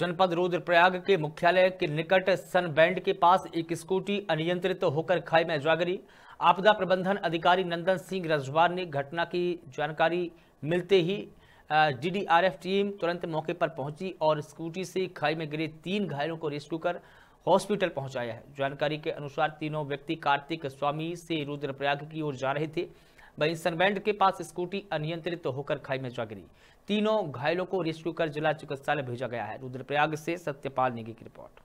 जनपद रुद्रप्रयाग के मुख्यालय के निकट सन बैंड के पास एक स्कूटी अनियंत्रित होकर खाई में जा गिरी। आपदा प्रबंधन अधिकारी नंदन सिंह रजवार ने घटना की जानकारी मिलते ही डीडीआरएफ टीम तुरंत मौके पर पहुँची और स्कूटी से खाई में गिरे तीन घायलों को रेस्क्यू कर हॉस्पिटल पहुँचाया है। जानकारी के अनुसार तीनों व्यक्ति कार्तिक स्वामी से रुद्रप्रयाग की ओर जा रहे थे। वहीं सनबैंड के पास स्कूटी अनियंत्रित तो होकर खाई में जा गिरी। तीनों घायलों को रेस्क्यू कर जिला चिकित्सालय भेजा गया है। रुद्रप्रयाग से सत्यपाल नेगी की रिपोर्ट।